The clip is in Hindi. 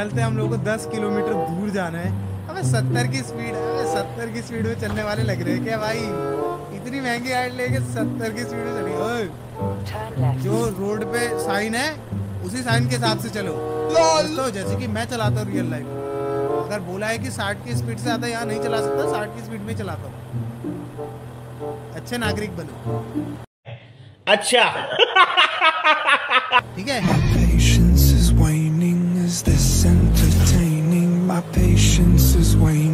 चलते हम लोग को 10 किलोमीटर दूर जाना है। अबे 70 की स्पीड अबे 70 की स्पीड में चलने वाले लग रहे हैं क्या भाई? इतनी महँगी गाड़ी लेके 70 की स्पीड में चलेंगे ओए जो रोड पे साइन है उसी साइन के हिसाब से चलो। दोस्तों जैसे कि मैं चलाता हूँ रियल लाइफ अगर बोला है कि 60 की स्पीड से ज़्यादा यहाँ नहीं चला सकता 60 की स्पीड में चलाता हूँ। अच्छे नागरिक बनो। अच्छा। ठीक है? My patience is waning.